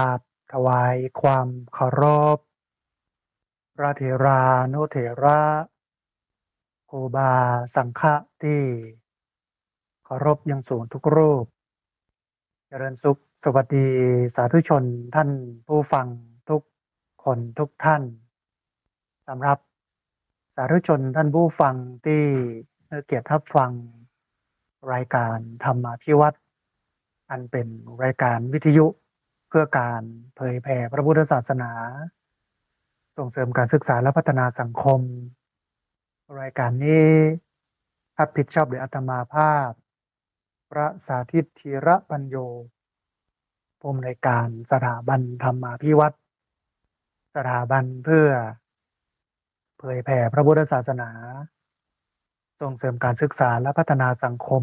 ราบถวายความเคารพ พระเถรานุเถระครูบาสังฆะที่เคารพยังสูงทุกรูป เจริญสุขสวัสดีสาธุชนท่านผู้ฟังทุกคนทุกท่านสำหรับสาธุชนท่านผู้ฟังที่เกียรติรับฟังรายการธรรมาพิวัตรอันเป็นรายการวิทยุ เพื่อการเผยแผ่พระพุทธศาสนา ส่งเสริมการศึกษาและพัฒนาสังคม รายการนี้รับผิดชอบโดยอาตมาภาพ พระสาธิตธีระปัญโยผู้อำนวยการสถาบันธรรมาพิวัตรสถาบันเพื่อ เผยแผ่พระพุทธศาสนา ส่งเสริมการศึกษาและพัฒนาสังคม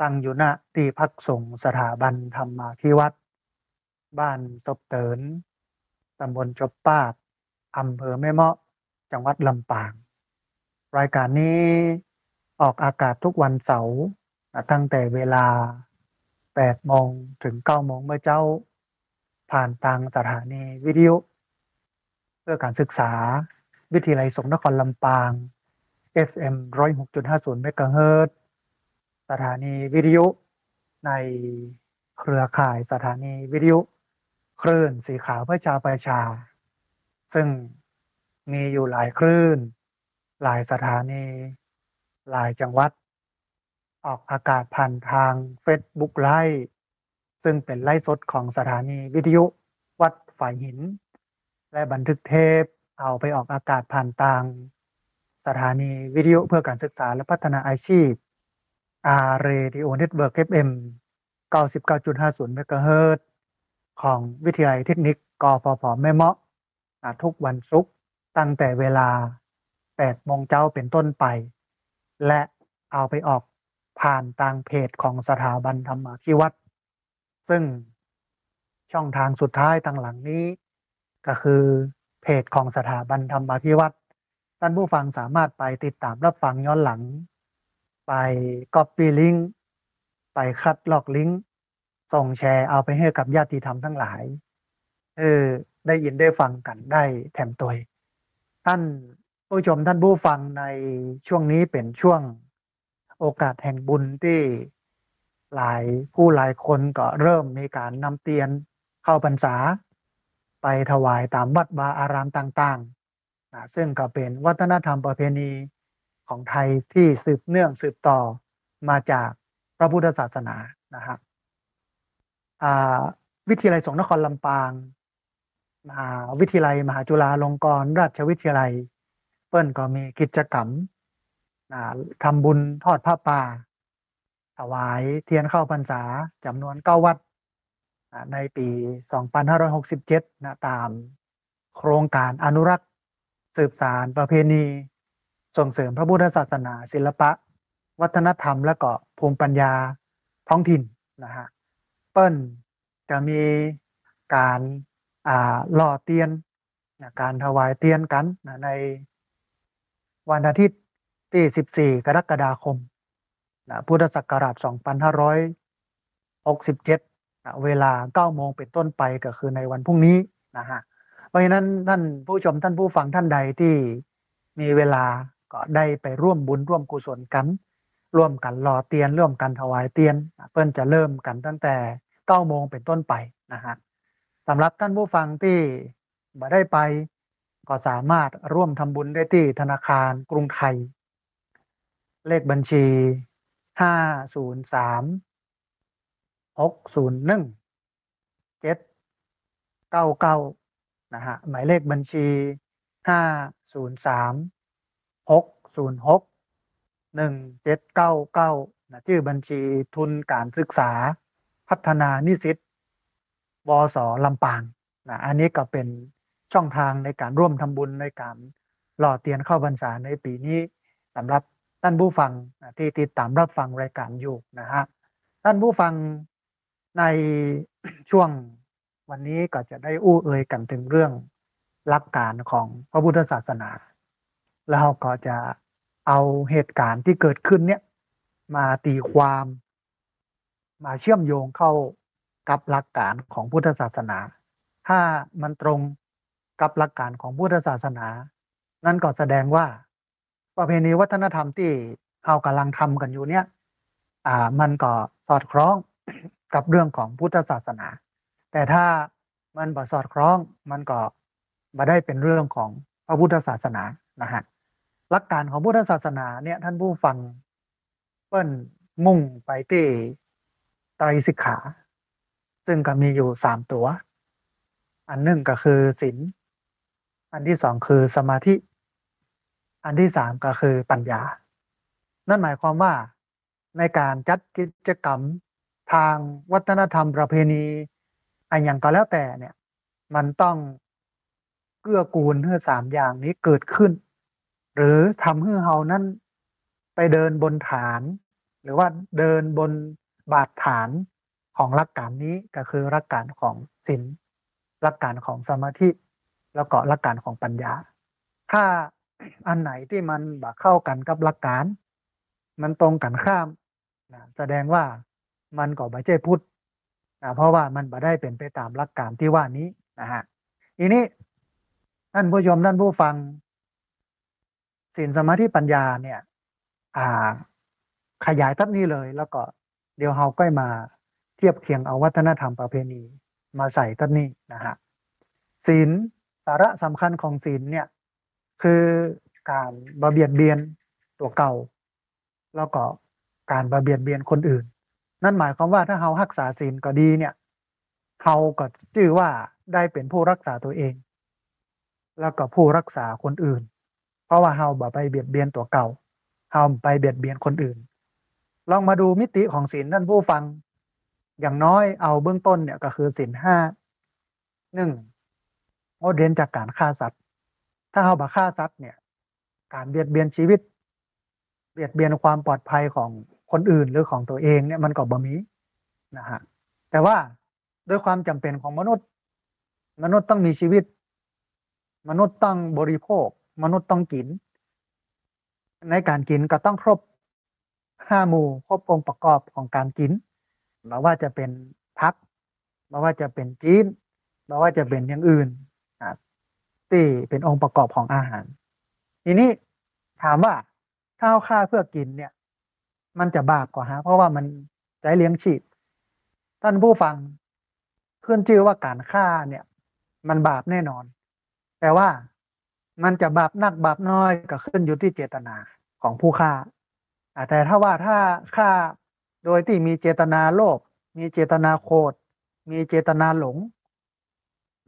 ตั้งอยู่ณที่พักสงฆ์สถาบันธรรมาพิวัตร บ้านศพเตินตำบลจบปาดอำเภอแม่เมาะ จังหวัดลำปาง รายการนี้ออกอากาศทุกวันเสาร์ตั้งแต่เวลา8โมงถึง9โมงเมื่อเจ้า ผ่านทางสถานีวิทยุ เพื่อการศึกษา วิทยาลัยสงนครลำปาง FM 106.50เมกะเฮิรตสถานีวิทยุในเครือข่ายสถานีวิทยุ คลื่นสีขาวเพื่อชาวประชา ซึ่งมีอยู่หลายคลื่น หลายสถานี หลายจังหวัด ออกอากาศผ่านทาง Facebook ไลฟ์ซึ่งเป็นไลฟ์สดของสถานีวิทยุวัดฝ่ายหิน และบันทึกเทปเอาไปออกอากาศผ่านทางสถานีวิทยุเพื่อการศึกษาและพัฒนาอาชีพ R Radio Network FM 99.50เก้าจุดห้าศูนย์เมกะเฮิรตซ์ ของวิทยาลัยเทคนิคกฟผแม่เมาะทุกวันศุกร์ตั้งแต่เวลา8โมงเจ้าเป็นต้นไป และเอาไปออกผ่านทางเพจของสถาบันธรรมาภิวัตรซึ่งช่องทางสุดท้ายทางหลังนี้ ก็คือเพจของสถาบันธรรมาภิวัตรท่านผู้ฟังสามารถไปติดตามรับฟังย้อนหลัง ไปก๊อปปี้ลิงก์ไปคัดลอกลิงก์ ส่งแชร์เอาไปให้กับญาติธรรมทั้งหลาย เออ ได้ยินได้ฟังกันได้แถมตัวท่านผู้ชมท่านผู้ฟังในช่วงนี้เป็นช่วงโอกาสแห่งบุญที่หลายผู้หลายคนก็เริ่มมีการนำเตียนเข้าพรรษา ไปถวายตามวัดวาอารามต่างๆนะซึ่งก็เป็นวัฒนธรรมประเพณีของไทยที่สืบเนื่องสืบต่อมาจากพระพุทธศาสนานะครับ วิทยาลัยสงฆ์นครลำปางมหาวิทยาลัย มหาจุฬาลงกรณราชวิทยาลัย เปิ้นก็มีกิจกรรมทำบุญทอดผ้าป่า ถวายเทียนเข้าพรรษาจำนวนเก้าวัดในปี 2567 นะตามโครงการอนุรักษ์ สืบสารประเพณี ส่งเสริมพระพุทธศาสนา ศิลปะ วัฒนธรรมและก็ภูมิปัญญาท้องถิ่นนะฮะ ปิลจะมีการอ่าหล่อเตียนนะการถวายเตียนกันนะในวันอาทิตย์ที่ 14 กรกฎาคมนะพุทธศักราช 2567นะเวลา 9 โมงเป็นต้นไปก็คือในวันพรุ่งนี้นะฮะเพราะฉะนั้นท่านผู้ชมท่านผู้ฟังท่านใดที่มีเวลาก็ได้ไปร่วมบุญร่วมกุศลกัน ร่วมกันรอเตียนร่วมกันถวายเตียนเพิ่นจะเริ่มกันตั้งแต่ 9โมงเป็นต้นไปนะฮะสำหรับท่านผู้ฟังที่มาได้ไป ก็สามารถร่วมทำบุญได้ที่ธนาคารกรุงไทย เลขบัญชี 503 601 799นะฮะหมายเลขบัญชี 503 606 1799นะชื่อบัญชีทุนการศึกษา พัฒนานิสิตวสลำปางนะอันนี้ก็เป็นช่องทางในการร่วมทำบุญในการหล่อเตียนเข้าพรรษาในปีนี้สำหรับท่านผู้ฟังที่ติดตามรับฟังรายการอยู่นะฮะท่านผู้ฟังในช่วงวันนี้ก็จะได้อู้เอ่ยกันถึงเรื่องหลักการของพระพุทธศาสนา แล้วก็จะเอาเหตุการณ์ที่เกิดขึ้นเนี่ยมาตีความ มาเชื่อมโยงเข้ากับหลักการของพุทธศาสนา ถ้ามันตรงกับหลักการของพุทธศาสนา นั่นก็แสดงว่า ประเพณีวัฒนธรรมที่เรากำลังทำกันอยู่เนี่ย อ่า มันก็สอดคล้องกับเรื่องของพุทธศาสนา แต่ถ้ามันบ่สอดคล้องมันก็บ่ได้เป็นเรื่องของพระพุทธศาสนานะฮะหลักการของพุทธศาสนาเนี่ยท่านผู้ฟังเปิ้นมุ่งไปที่ ไตรสิกขา ซึ่งก็มีอยู่สามตัว อันหนึ่งก็คือศีลอันที่สองคือสมาธิ อันที่สามก็คือปัญญา นั่นหมายความว่าในการจัดกิจกรรมทางวัฒนธรรมประเพณีอันอย่างก็แล้วแต่เนี่ย มันต้องเกื้อกูลให้สามอย่างนี้เกิดขึ้น หรือทำให้เฮานั้นไปเดินบนฐาน หรือว่าเดินบน บาดฐานของหลักการนี้ก็คือหลักการของศีลหลักการของสมาธิ แล้วก็หลักการของปัญญา ถ้าอันไหนที่มันบ่เข้ากันกับหลักการ มันตรงกันข้ามนะแสดงว่ามันก็บ่ใช่พุทธนะเพราะว่ามันบ่ได้เป็นไปตามหลักการที่ว่านี้นะฮะทีนี้ท่านผู้ชมท่านผู้ฟังศีลสมาธิปัญญาเนี่ย อ่า ขยายทับนี้เลยแล้วก็ เดี๋ยวเฮาก็มาเทียบเคียงเอาวัฒนธรรมประเพณีมาใส่ทับนี้นะฮะศีลสาระสำคัญของศีลเนี่ยคือการบ่เบียดเบียนตัวเก่า แล้วก็การบ่เบียดเบียนคนอื่น นั่นหมายความว่าถ้าเฮารักษาศีลก็ดีเนี่ยเฮาก็ชื่อว่าได้เป็นผู้รักษาตัวเอง แล้วก็ผู้รักษาคนอื่น เพราะว่าเฮาบ่ไปเบียดเบียนตัวเก่าเฮาไปเบียดเบียนคนอื่น ลองมาดูมิติของศีลท่านผู้ฟัง อย่างน้อยเอาเบื้องต้นเนี่ยก็คือศีลห้าหนึ่งงดเว้นจากการฆ่าสัตว์ ถ้าเฮาบ่ฆ่าสัตว์เนี่ย การเบียดเบียนชีวิต เบียดเบียนความปลอดภัยของคนอื่นหรือของตัวเองเนี่ยมันก็บ่มีนะฮะแต่ว่าด้วยความจำเป็นของมนุษย์ มนุษย์ต้องมีชีวิต มนุษย์ต้องบริโภค มนุษย์ต้องกิน ในการกินก็ต้องครบ ห้าหมู่ครบองค์ประกอบของการกินไม่ว่าจะเป็นพักไม่ว่าจะเป็นจีนไม่ว่าจะเป็นอย่างอื่นอ่าที่เป็นองค์ประกอบของอาหาร ทีนี้ถามว่าถ้าเอาค่าเพื่อกินเนี่ย มันจะบาปกว่าฮะเพราะว่ามันใช้เลี้ยงชีพท่านผู้ฟังขึ้นชื่อว่าการฆ่าเนี่ย มันบาปแน่นอน แต่ว่ามันจะบาปนักบาปน้อยก็ขึ้นอยู่ที่เจตนาของผู้ฆ่า แต่ถ้าว่าถ้าฆ่าโดยที่มีเจตนาโลภมีเจตนาโคดมีเจตนาหลง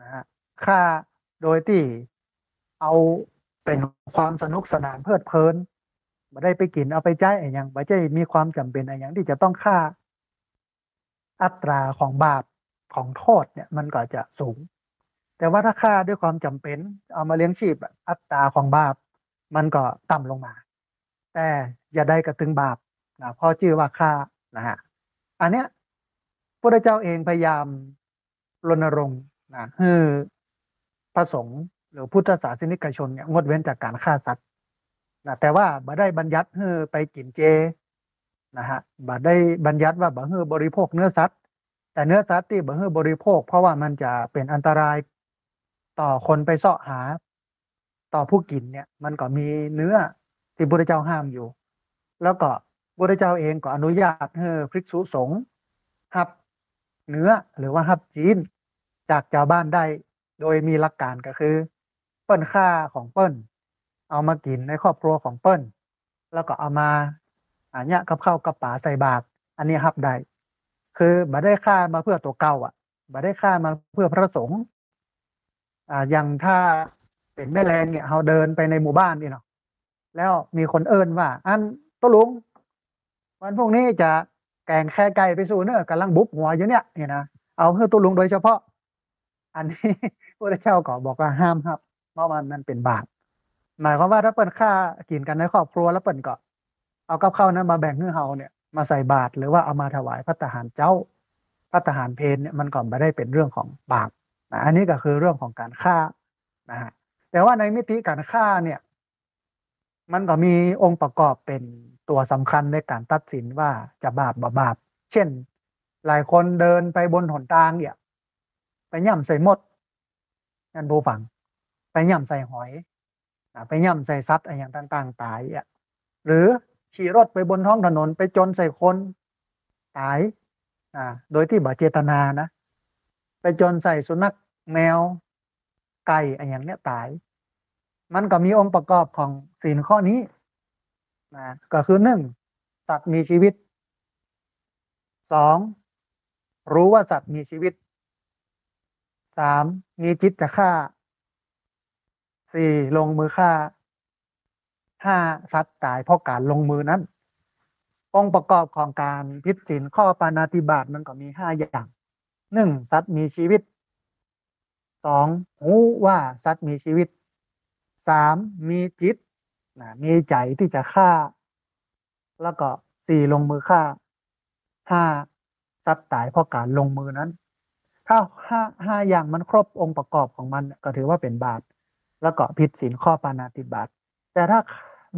นะฮะฆ่าโดยที่เอาเป็นความสนุกสนานเพลิดเพลินบ่ได้ไปกินเอาไปจ่ายอะไรอย่างบ่ใช่มีความจำเป็นอะไรอย่างที่จะต้องฆ่า อัตราของบาปของโทษเนี่ยมันก็จะสูง แต่ว่าถ้าฆ่าด้วยความจำเป็น เอามาเลี้ยงชีพอัตราของบาป มันก็ต่ำลงมา แต่ อย่าได้กระตึงบาปนะเพราะชื่อว่าฆ่านะฮะอันเนี้ยพระเจ้าเองพยายามรณรงค์นะให้พระสงฆ์หรือพุทธศาสนิกชนเนี่ยงดเว้นจากการฆ่าสัตว์นะแต่ว่าบ่ได้บัญญัติให้ไปกินเจนะฮะบ่ได้บัญญัติว่าบ่ให้บริโภคเนื้อสัตว์ แต่เนื้อสัตว์ที่บ่ให้บริโภค เพราะว่ามันจะเป็นอันตรายต่อคนไปเสาะหา ต่อผู้กินเนี่ย มันก็มีเนื้อที่พระเจ้าห้ามอยู่ แล้วก็พระเจ้าเองก็อนุญาตให้ภิกษุสงฆ์รับเนื้อหรือว่ารับจีน จากชาวบ้านได้ โดยมีหลักการก็คือ เปิ้นค่าของเปิ้น เอามากินในครอบครัวของเปิ้น แล้วก็เอามาอันเนี้ยกับข้าวกับป๋าใส่บาตรอันนี้รับได้คือบ่ได้ค่ามาเพื่อตัวเก่า อะบ่ได้ค่ามาเพื่อพระสงฆ์อ่าอย่างถ้าเป็นแม่แรงเนี่ยเฮาเดินไปในหมู่บ้านนี่เนาะแล้วมีคนเอิ้นว่าอัน ตะลุงวันพรุ่งนี้จะแกงแค่ไก่ไปสู่เนื้อกำลังบุบหัวอยู่เนี่ยนี่นะเอาเพื่อตุลุงโดยเฉพาะ อันนี้พระเจ้าก็บอกว่าห้ามครับ เพราะมันมันเป็นบาปหมายความว่าถ้าเปิ้นค่ากินกันในครอบครัวแล้วเปิ้นก็ เอากับข้าวนั้นมาแบ่งให้เฮาเนี่ยมาใส่บาตรหรือว่าเอามาถวายพระทหารเจ้าพระทหารเพลเนี่ยมันก็ไม่ได้เป็นเรื่องของบาปนะอันนี้ก็คือเรื่องของการฆ่านะฮะแต่ว่าในมิติการฆ่าเนี่ย มันก็มีองค์ประกอบเป็นตัวสำคัญในการตัดสินว่าจะบาปบ่บาป เช่น หลายคนเดินไปบนหนทางเนี่ย ไปย่ำใส่มดนั่นผู้ฟัง ไปย่ำใส่หอยไปย่ำใส่ซัดอะไรอย่างต่างๆ ตายอะหรือขี่รถไปบนท้องถนนไปจนใส่คนตายอ่าโดยที่บ่เจตนานะ ไปจนใส่สุนัขแมวไก่อะไรอย่างเนี้ยตาย มันก็มีองค์ประกอบของศีลข้อนี้นะก็คือหนึ่งสัตว์มีชีวิตสองรู้ว่าสัตว์มีชีวิตสามมีจิตจะฆ่าสี่ลงมือฆ่าห้าสัตว์ตายเพราะการลงมือนั้น องค์ประกอบของการพิจศีลข้อปานาติบาตมันก็มีห้าอย่างหนึ่งสัตว์มีชีวิตสองรู้ว่าสัตว์มีชีวิต สามมีจิตนะมีใจที่จะฆ่า แล้วก็สี่ลงมือฆ่าห้าสัตว์ตายเพราะการลงมือนั้น ถ้าห้าห้าอย่างมันครบองค์ประกอบของมันก็ถือว่าเป็นบาปแล้วก็ผิดศีลข้อปานาติบาตแต่ถ้า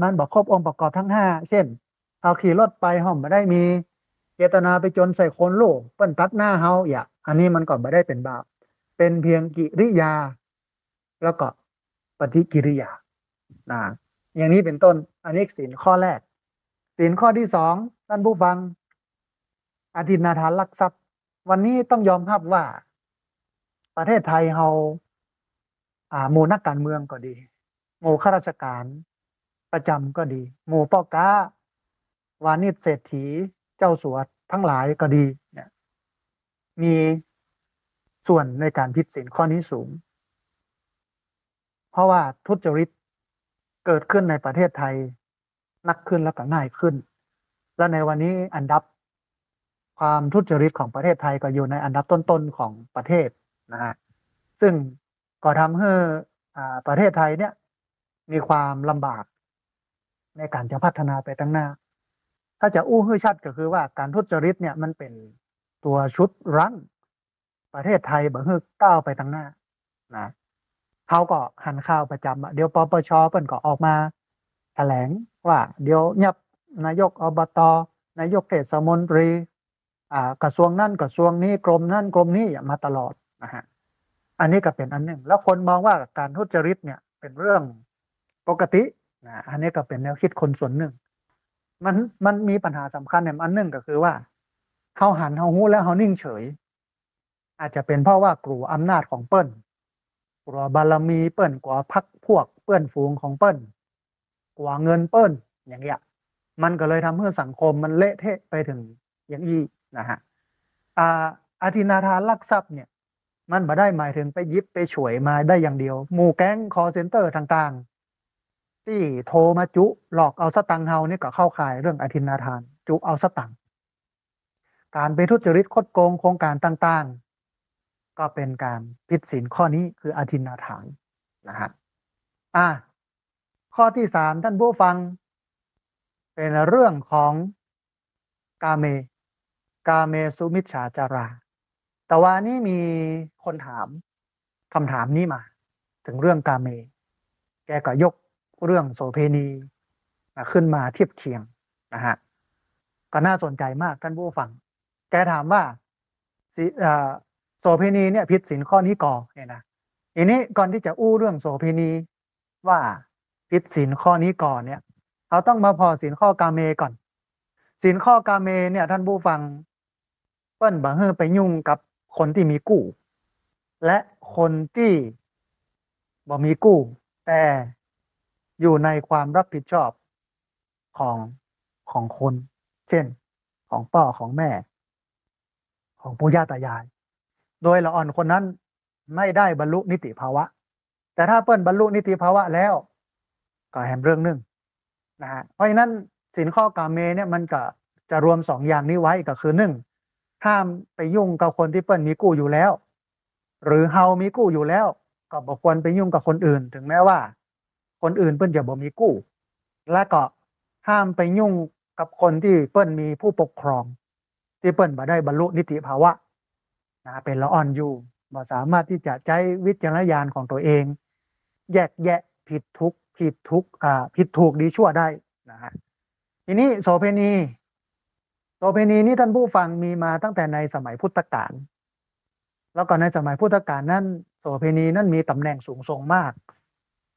มันบอกครบองค์ประกอบทั้งห้าเช่นเอาขี่รถไปห้องไม่ได้มีเจตนาไปจนใส่คนโลกเปิ้นตัดหน้าเฮาอย่าอันนี้มันก็ไม่ได้เป็นบาปเป็นเพียงกิริยา แล้วก็ ฏิกิริยานะอย่างนี้เป็นต้น อันนี้ศีลข้อแรกศีลข้อที่สองท่านผู้ฟังอธินาทานลักทรัพย์ วันนี้ต้องยอมรับว่า ประเทศไทยเราอ่าหมู่นักการเมืองก็ดีหมู่ข้าราชการประจำก็ดีหมู่ป้อก้าวานิชเศรษฐีเจ้าสัวทั้งหลายก็ดีเนี่ยมีส่วนในการผิดศีลข้อนี้สูง เพราะว่าทุจริตเกิดขึ้นในประเทศไทยนักขึ้นแล้วก็ง่ายขึ้น และในวันนี้อันดับความทุจริตของประเทศไทยก็อยู่ในอันดับต้นๆของประเทศนะฮะซึ่งก็ทำให้ประเทศไทยเนี่ย มีความลำบากในการจะพัฒนาไปตั้งหน้า ถ้าจะอู้ให้ชัดก็คือว่าการทุจริตเนี่ยมันเป็นตัวชุดรั้งประเทศไทยแบบให้ก้าวไปตั้งหน้านะ เขาก็หันข่าวประจำเดี๋ยวปปชเปิ้นก็ออกมาแถลงว่า เดี๋ยวยับนายกอบตนายกเทศมนตรีอ่ากระทรวงนั่นกระทรวงนี้กรมนั่นกรมนี้มาตลอดนะฮะอันนี้ก็เป็นอันหนึ่ง แล้วคนมองว่าการทุจริตเนี่ยเป็นเรื่องปกตินะอันนี้ก็เป็นแนวคิดคนส่วนหนึ่ง มันมันมีปัญหาสำคัญเนี่ยอันหนึ่งก็คือว่าเขาหันเขาหู้แล้วเขานิ่งเฉย อาจจะเป็นเพราะว่ากลัวอำนาจของเปิ้น กลัวบารมีเปิ้นกลัวพรรคพวกเปิ้นฝูงของเปิ้นกลัวเงินเปิ้นอย่างเงี้ยมันก็เลยทำให้สังคมมันเละเทะไปถึงอย่างนี้นะฮะอ่าอทินนาทานลักทรัพย์เนี่ย มันบ่ได้หมายถึงไปหยิบไปฉวยมาได้อย่างเดียว หมู่แก๊งคอลเซ็นเตอร์ต่างๆ ที่โทรมาจุหลอกเอาสตังเฮานี่ก็เข้าข่ายเรื่องอทินนาทาน จุเอาสตังการไปทุจริตคดโกงโครงการต่างๆ ก็เป็นการผิดศีลข้อนี้คืออาทินาทานนะฮะอ่าข้อที่สามท่านผู้ฟัง เป็นเรื่องของกาเม กาเมสุมิชฌาจารา แต่ว่านี่มีคนถามคำถามนี้มา ถึงเรื่องกาเม แกก็ยกเรื่องโสเพณีมาขึ้นมาเทียบเคียงนะฮะก็น่าสนใจมากท่านผู้ฟัง แกถามว่า โสเพณีเนี่ยผิดศีลข้อนี้ก่อเนี่ยนะทีนี้ก่อนที่จะอู้เรื่องโสเพณีว่าผิดศีลข้อนี้ก่อนเนี่ยเราต้องมาพอศีลข้อกาเมก่อนศีลข้อกาเมเนี่ย ท่านผู้ฟังเปิ้นบังเฮอไปยุ่งกับคนที่มีกู้ และคนที่บ่มีกู้ แต่อยู่ในความรับผิดชอบของของคน เช่น ของพ่อของแม่ ของปู่ย่าตายาย โดยละอ่อนคนนั้นไม่ได้บรรลุนิติภาวะ แต่ถ้าเปิ้นบรรลุนิติภาวะแล้ว ก็แหมเรื่องหนึ่งนะฮะเพราะฉะนั้นสินข้อกาเมเนี่ยมันก็จะรวมสองอย่างนี้ไว้ก็คือหนึ่งห้ามไปยุ่งกับคนที่เปิ้นมีกู้อยู่แล้ว หรือเฮามีกู้อยู่แล้ว ก็บอกควรไปยุ่งกับคนอื่น ถึงแม้ว่า คนอื่นเปิ้นจะบ่มีกู้ และก็ห้ามไปยุ่งกับคนที่เปิ้นมีผู้ปกครอง ที่เปิ้นบ่ได้บรรลุนิติภาวะ นะเป็นละอ่อนอยู่บ่สามารถที่จะใช้วิจารณญาณของตัวเอง แยกแยะผิดทุกผิดทุกอ่าผิดถูกดีชั่วได้นะฮะทีนี้โสเพณีโสเภณีนี้ท่านผู้ฟังมีมาตั้งแต่ในสมัยพุทธกาลแล้วก็ในสมัยพุทธกาลนั้นโสเภณีนั้นมีตำแหน่งสูงส่งมาก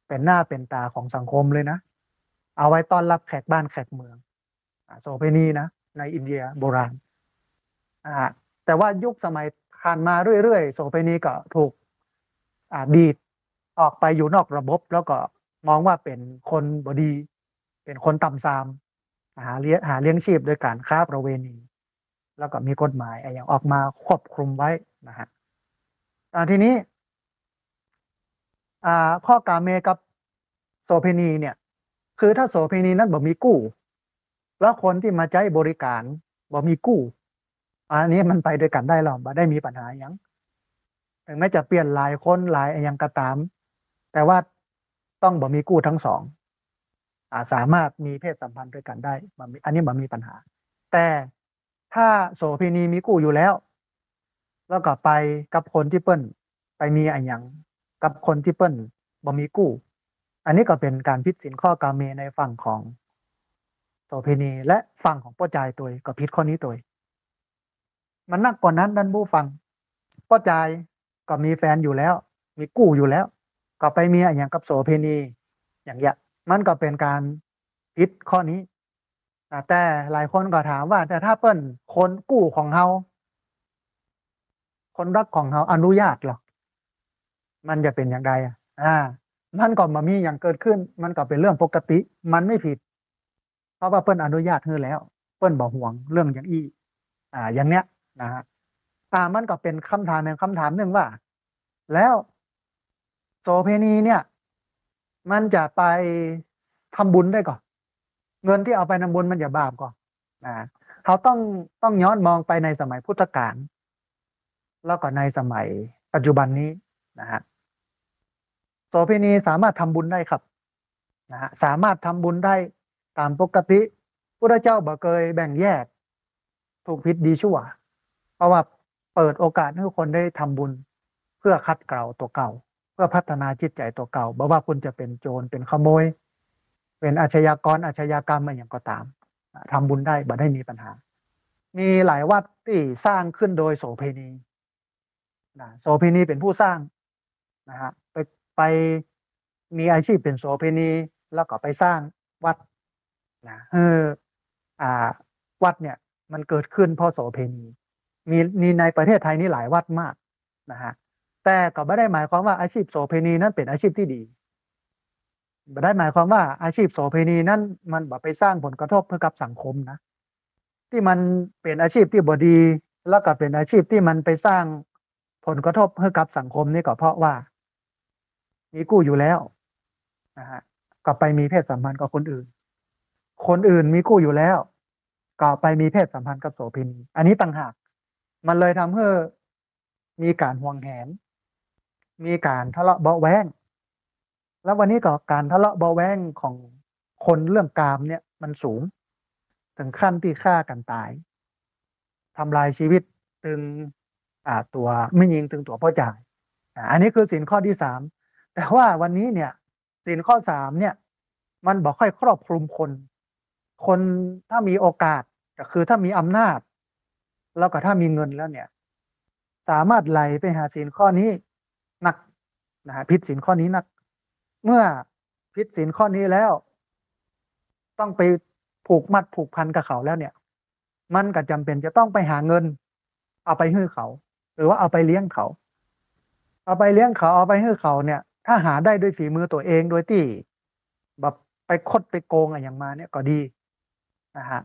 เป็นหน้าเป็นตาของสังคมเลยนะ เอาไว้ต้อนรับแขกบ้านแขกเมืองโสเภณีนะในอินเดียโบราณอ่าแต่ว่ายุคสมัย ผ่านมาเรื่อยๆโสเภณีก็ถูกอดีดออกไปอยู่นอกระบบ แล้วก็มองว่าเป็นคนบดี เป็นคนต่ำซามหาเลี้ยงหาเลี้ยงชีพโดยการค้าประเวณี แล้วก็มีกฎหมายอะไรอย่างออกมาควบคุมไว้นะฮะอ่ทีนี้อ่าข้อกาเมกับโสเพณีเนี่ย คือถ้าโสเพณีนั้นบ่มีกู้ แล้วคนที่มาใช้บริการบ่มีกู้ อันนี้มันไปด้วยกันได้หรอบ่ได้มีปัญหาอย่างถึงแม้จะเปลี่ยนหลายคนหลายอย่างก็ตาม แต่ว่าต้องบ่มีกู้ทั้งสองอาสามารถมีเพศสัมพันธ์ด้วยกันได้บ่มีอันนี้บ่มีปัญหา แต่ถ้าโสเภณีมีกู้อยู่แล้ว แล้วก็ไปกับคนที่เปิ้น ไปมีอันหยังกับคนที่เปิ้นบ่มีกู้ อันนี้ก็เป็นการผิดศีลข้อกาเมในฝั่งของโสเภณีและฝั่งของป้อจายตัวก็ผิดข้อนี้ตัว มันนักกว่านั้นท่านผู้ฟังป้อจก็มีแฟนอยู่แล้ว มีกู้อยู่แล้ว ก็ไปมีอันหยังกับโสเภณีอย่างเงี้ยมันก็เป็นการผิดข้อนี้แต่หลายคนก็ถามว่า แต่ถ้าเปิ้นคนกู้ของเฮาคนรักของเฮาอนุญาตหรอมันจะเป็นอย่างไรอะอ่ามันก็มามีอย่างเกิดขึ้น มันก็เป็นเรื่องปกติ มันไม่ผิด เพราะว่าเปิ้นอนุญาตให้แล้ว เปิ้นบอกห่วงเรื่องอย่างอี้อ่า อย่างเนี้ย นะฮะอ่ามันก็เป็นคำถามหนึ่งคำถามหนึ่งว่า แล้วโสเพณีเนี่ย มันจะไปทำบุญได้ก่อน เงินที่เอาไปทำบุญมันอย่าบาปก่อนนะเขาต้องต้องย้อนมองไปในสมัยพุทธกาลแล้วก็ในสมัยปัจจุบันนี้นะฮะโสเภณีสามารถทำบุญได้ครับนะฮะสามารถทำบุญได้ตามปกติพระเจ้าบ่เคยแบ่งแยก ถูกผิดดีชั่ว ราะว่าเปิดโอกาสให้คนได้ทำบุญ เพื่อคัดเกลาตัวเก่า เพื่อพัฒนาจิตใจตัวเก่าบ่ว่าคุณจะเป็นโจรเป็นขโมย เป็นอาชญากรอาชญากรรมอะไรอย่างก็ตามทำบุญได้บ่ได้มีปัญหา มีหลายวัดที่สร้างขึ้นโดยโสเภณีนะโสเภณีเป็นผู้สร้างนะฮะไปไปมีอาชีพเป็นโสเภณีแล้วก็ไปสร้างวัดนะเอออ่า วัดเนี่ย มันเกิดขึ้นเพราะโสเภณี มีมีในประเทศไทยนี่หลายวัดมากนะฮะแต่ก็ไม่ได้หมายความว่าอาชีพโสเภณีนั้นเป็นอาชีพที่ดีไม่ได้หมายความว่าอาชีพโสเภณีนั้นมันแบบไปสร้างผลกระทบให้กับสังคมนะ ที่มันเป็นอาชีพที่บดี แล้วก็เป็นอาชีพที่มันไปสร้างผลกระทบให้กับสังคมนี่ก็เพราะว่า มีกู้อยู่แล้วนะฮะก็ไปมีเพศสัมพันธ์กับคนอื่น คนอื่นมีกู้อยู่แล้ว ก็ไปมีเพศสัมพันธ์กับโสเภณี อันนี้ต่างหาก มันเลยทำให้มีการห่วงแหน มีการทะเลาะเบาแวงแล้ววันนี้ก็การทะเลาะเบาแวงของคนเรื่องกามเนี่ยมันสูง ถึงขั้นที่ฆ่ากันตายทำลายชีวิตตึงอ่าตัวไม่ยิงถึงตัวพ่อจ่ายอันนี้คือสินข้อที่สามแต่ว่าวันนี้เนี่ยสินข้อสามเนี่ย มันบอกค่อยครอบคลุมคน คนถ้ามีโอกาสก็คือถ้ามีอำนาจ แล้วก็ถ้ามีเงินแล้วเนี่ย สามารถไหลไปหาสินข้อนี้หนักนะฮะพิษสินข้อนี้หนัก เมื่อพิษสินข้อนี้แล้ว ต้องไปผูกมัดผูกพันกับเขาแล้วเนี่ย มันก็จำเป็นจะต้องไปหาเงิน เอาไปให้เขา หรือว่าเอาไปเลี้ยงเขา เอาไปเลี้ยงเขาเอาไปให้เขาเนี่ย ถ้าหาได้ด้วยฝีมือตัวเองโดยที่แบบไปคดไปโกงอะไรอย่างมาเนี่ยก็ดีนะฮะ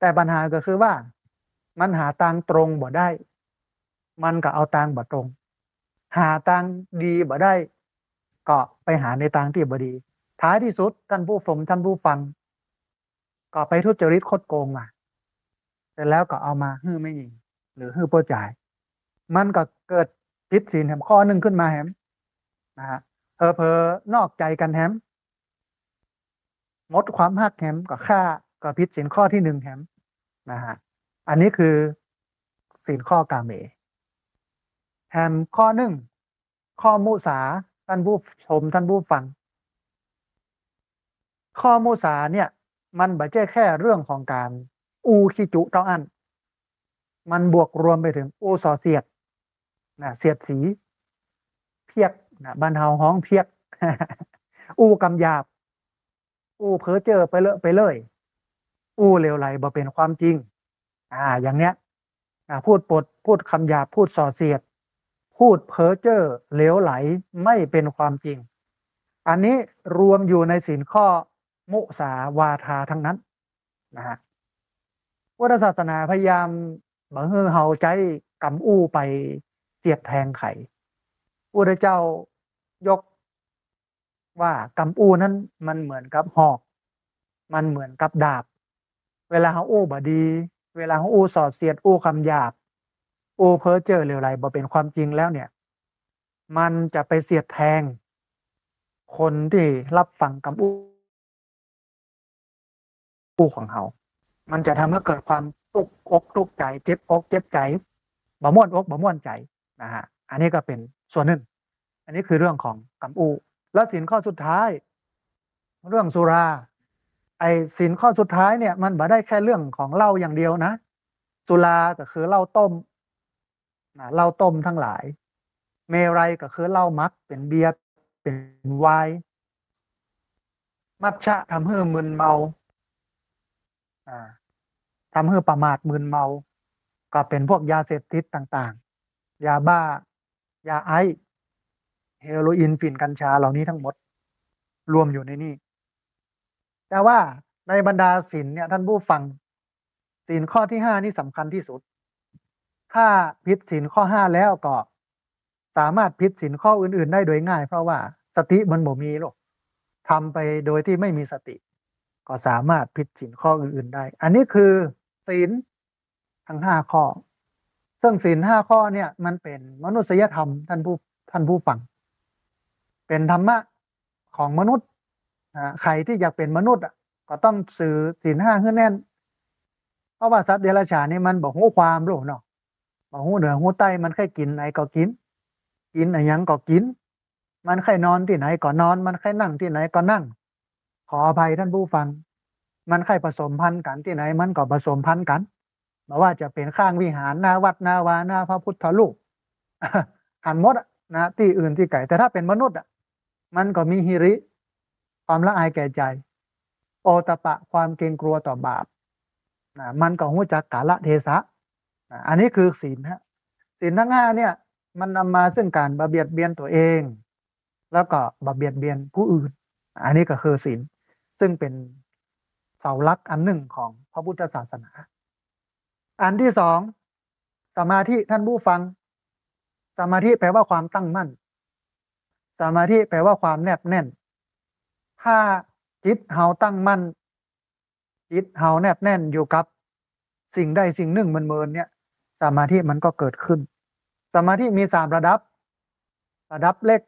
แต่ปัญหาก็คือว่า มันหาตังตรงบ่ได้ มันก็เอาตังบ่ตรง หาตังดีบ่ได้ ก็ไปหาในตังที่บ่ดี ท้ายที่สุดท่านผู้ชมท่านผู้ฟัง ก็ไปทุจริตคดโกงมาเสร็จแล้วก็เอามาฮื้อไม่ยิงหรือฮื้อโปรจ่าย มันก็เกิดผิดศีลแหมข้อหนึ่งขึ้นมาแฮมนะฮะเพอเพอนอกใจกันแฮมมดความหักแฮมก็ฆ่าก็ผิดศีลข้อที่หนึ่งแฮมนะฮะ อันนี้คือศีลข้อกาเมแฮมข้อหนึ่งข้อมุสาท่านผู้ชมท่านผู้ฟัง ข้อมุสาเนี่ย มันไม่ใช่แค่เรื่องของการ อูคิจุเท่าอัน มันบวกรวมไปถึงอูสอเสียดนะเสียดสี เพียกนะบ้านเฮาห้องเพียก อูกำหยาบ อูเพ้อเจอไปเลอะไปเลย อูเลวไหลบ่เป็นความจริง อ่า อย่างเนี้ยอ่าพูดปดพูดคำหยาบพูดส่อเสียด พูดเพ้อเจ้อเหลวไหลไม่เป็นความจริง อันนี้รวมอยู่ในสินข้อมุสาวาทาทั้งนั้นนะฮะพุทธศาสนาพยายามบังเฮอเฮาใจกำอู้ไปเสียดแทงไข่พุทธเจ้ายกว่ากำอู้นั้นมันเหมือนกับหอก มันเหมือนกับดาบ เวลาเขาอู้บดี เวลาเขาอู้สอดเสียดอูคำหยาบอูเพ้อเจอเร็วไรบ่เป็นความจริงแล้วเนี่ย มันจะไปเสียดแทง คนที่รับฟังคำอูอูของเขา มันจะทำให้เกิดความตุกอกตุกใจเจ็บอกเจ็บใจบ่ม่วนอกบ่ม่วนใจนะฮะอันนี้ก็เป็นส่วนหนึ่ง อันนี้คือเรื่องของกำอู แล้วสินข้อสุดท้าย เรื่องสุรา ไอ้สินข้อสุดท้ายเนี่ย มันบ่ได้แค่เรื่องของเหล้าอย่างเดียวนะสุราก็คือเหล้าต้มนะเหล้าต้มทั้งหลาย เมรัยก็คือเหล้ามักเป็นเบียร์เป็นไวน์มัชชะทำให้มึนเมาอ่าทำให้ประมาทมึนเมา ก็เป็นพวกยาเสพติดต่างๆ ยาบ้า ยาไอซ์เฮโรอีนฝิ่นกัญชาเหล่านี้ทั้งหมด รวมอยู่ในนี้ แต่ว่าในบรรดาสินเนี่ยท่านผู้ฟังสินข้อที่ห้านี่สำคัญที่สุด ถ้าพิษสินข้อห้าแล้วก็ สามารถพิษสินข้ออื่น ๆ ได้โดยง่าย เพราะว่าสติมันบ่มีหรอกทำไปโดยที่ไม่มีสติ ก็สามารถพิษสินข้ออื่น ๆ ได้ อันนี้คือศีลทั้งห้าข้อ ซึ่งศีลห้าข้อเนี่ย มันเป็นมนุษยธรรมท่านผู้ท่านผู้ฟัง เป็นธรรมะของมนุษย์ ใครที่อยากเป็นมนุษย์อะก็ต้องสื่อศีลห้าขึ้นแน่น เพราะว่าสัตว์เดรัจฉานนี่มันบอกหูความรู้เนาะบอกหูเหนือหูใต้มันแค่กินไหนก็กิน กินอะไรยังก็กิน มันใครนอนที่ไหนก็นอน มันใครนั่งที่ไหนก็นั่ง ขออภัยท่านผู้ฟัง มันใครผสมพันธุ์กันที่ไหน มันก็ผสมพันธุ์กันไม่ว่าจะเป็นข้างวิหารหน้าวัดหน้าวาหน้าพระพุทธรูปหันมดนะที่อื่นที่ไก่แต่ถ้าเป็นมนุษย์อะ มันก็มีฮิริ ความละอายแก่ใจ โอตปะความเกรงกลัวต่อบาปนะมันก็หูจักกาละเทสะนะอันนี้คือศีลฮะศีลทั้งห้าเนี่ย มันนำมาซึ่งการบาเบียดเบียนตัวเอง แล้วก็บาเบียดเบียนผู้อื่น อันนี้ก็คือศีลซึ่งเป็นเสาหลักอันหนึ่งของพระพุทธศาสนา อันที่สองสมาธิท่านผู้ฟัง สมาธิแปลว่าความตั้งมั่น สมาธิแปลว่าความแนบแน่น ถ้าจิตเฮาตั้งมั่น จิตเฮาแนบแน่นอยู่กับ สิ่งใดสิ่งหนึ่งมันเมินเนี่ย สมาธิมันก็เกิดขึ้น สมาธิมีสามระดับ ระดับเล็ก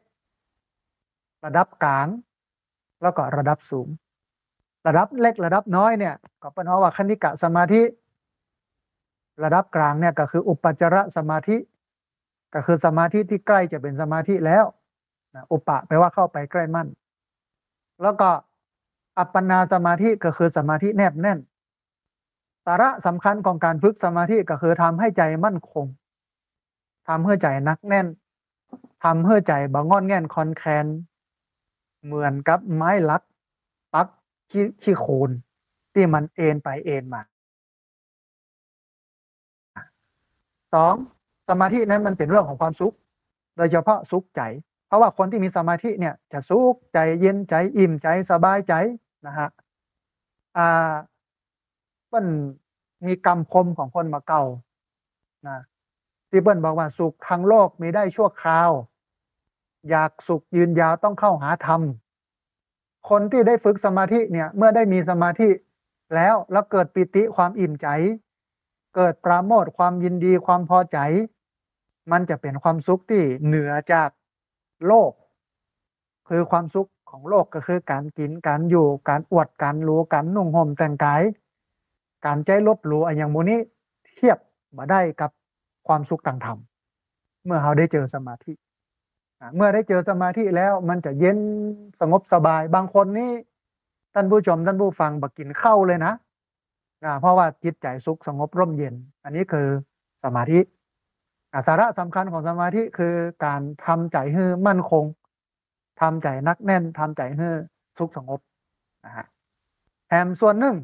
ระดับกลาง แล้วก็ระดับสูง ระดับเล็กระดับน้อยเนี่ย ก็เป็นเพราะว่าคณิกะสมาธิ ระดับกลางเนี่ยก็คืออุปจารสมาธิ ก็คือสมาธิที่ใกล้จะเป็นสมาธิแล้วอุปะแปลว่าเข้าไปใกล้มั่น แล้วก็อัปปนาสมาธิก็คือสมาธิแนบแน่น สาระสำคัญของการฝึกสมาธิก็คือทำให้ใจมั่นคงทำให้ใจนักแน่นทำให้ใจบางงอนแง่นคอนแคน เหมือนกับไม้ลัก ปักขี้ขี้โคลนที่มันเอ็นไปเอ็นมาสองสมาธินั้นมันเป็นเรื่องของความสุข โดยเฉพาะสุขใจ ราะว่าคนที่มีสมาธิเนี่ยจะสุขใจเย็นใจอิ่มใจสบายใจนะฮะอ่ามันมีกรรมคมของคนมาเก่านะที่เบิ้ลบอกว่าสุขทางโลกมีได้ชั่วคราว อยากสุขยืนยาวต้องเข้าหาธรรม คนที่ได้ฝึกสมาธิเนี่ย เมื่อได้มีสมาธิแล้วแล้วเกิดปิติความอิ่มใจ เกิดปราโมทความยินดีความพอใจ มันจะเป็นความสุขที่เหนือจาก โลก คือความสุขของโลกก็คือการกินการอยู่การอวดการรู้การนุ่งห่มแต่งกาย การใจลบหลู่อย่างโมนี้เทียบมาได้กับความสุขต่างธรรมเมื่อเราได้เจอสมาธิเมื่อได้เจอสมาธิแล้วมันจะเย็นสงบสบายบางคนนี่ท่านผู้ชมท่านผู้ฟังบักกินเข้าเลยนะนะเพราะว่าจิตใจสุขสงบร่มเย็น อันนี้คือสมาธิ สาระสำคัญของสมาธิคือการทำใจให้มั่นคงทำใจนักแน่นทำใจให้สุขสงบนะฮะแถมส่วนหนึ่ง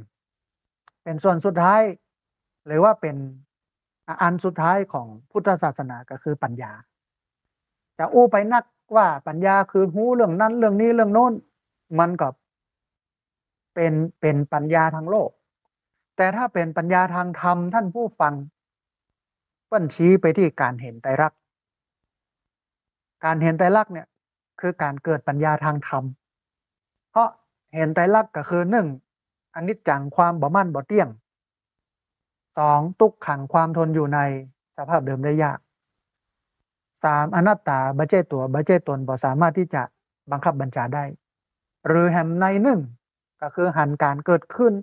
เป็นส่วนสุดท้าย หรือว่าเป็นอันสุดท้ายของพุทธศาสนาก็คือปัญญา จะอู้ไปนักว่าปัญญาคือหูเรื่องนั้นเรื่องนี้เรื่องโน้น มันก็เป็นเป็นปัญญาทางโลก แต่ถ้าเป็นปัญญาทางธรรมท่านผู้ฟัง เปิ้นชี้ไปที่การเห็นไตรลักษณ์การเห็นไตรลักษณ์เนี่ยคือการเกิดปัญญาทางธรรม เพราะเห็นไตรลักษณ์ก็คือหนึ่งอนิจจังความบ่มั่นบ่เที่ยงสองตุกขังความทนอยู่ในสภาพเดิมได้ยากสามอนัตตาบัจเจตัวบัจเจตนบ่สามารถที่จะบังคับบัญชาได้ หรือแหมในหนึ่งก็คือหันการเกิดขึ้น